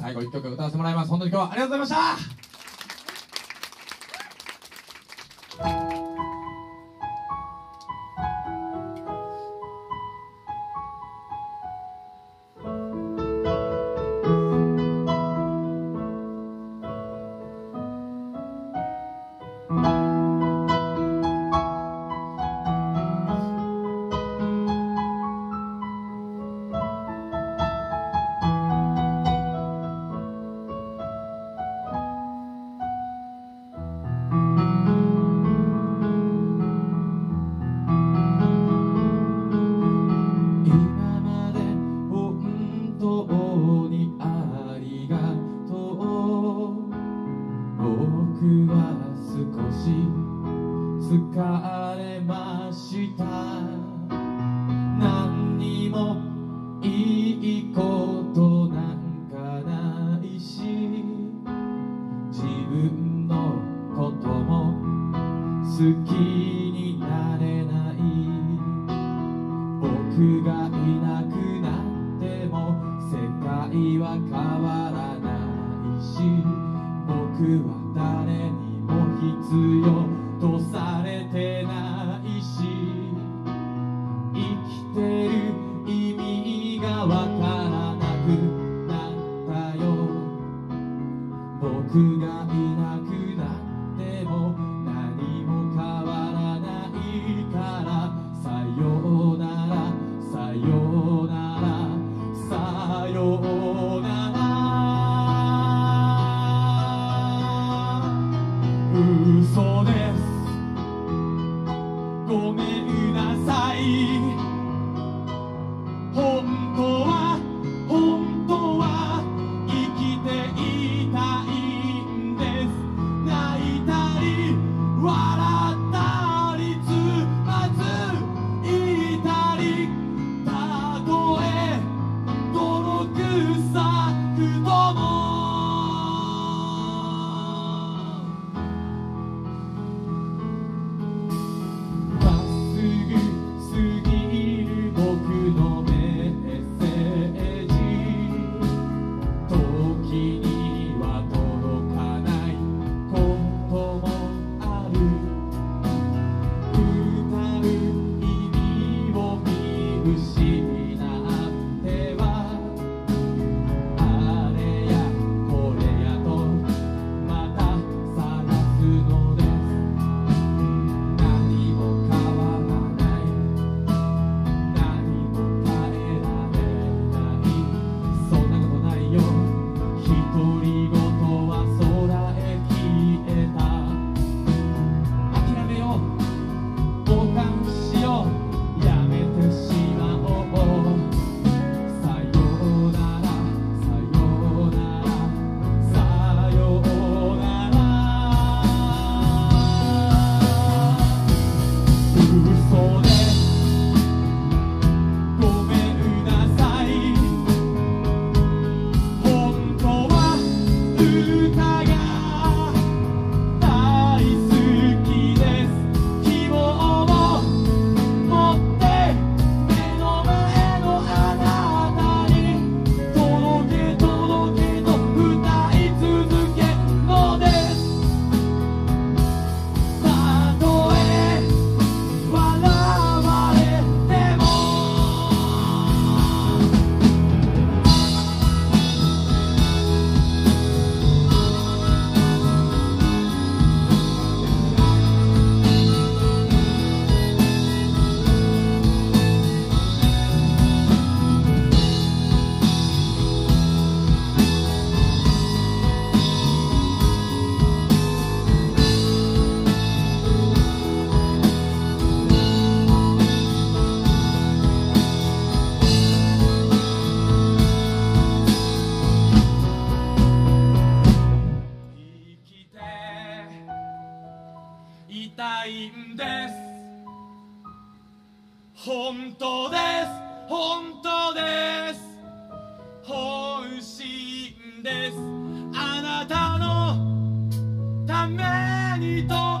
最後1曲歌わせてもらいます。本当に今日はありがとうございました。は少し疲れました。何にもいいことなんかないし自分のことも好き。強ごめんなさい。see you. いたいんです。本当です。本当です。本心です。あなたのためにと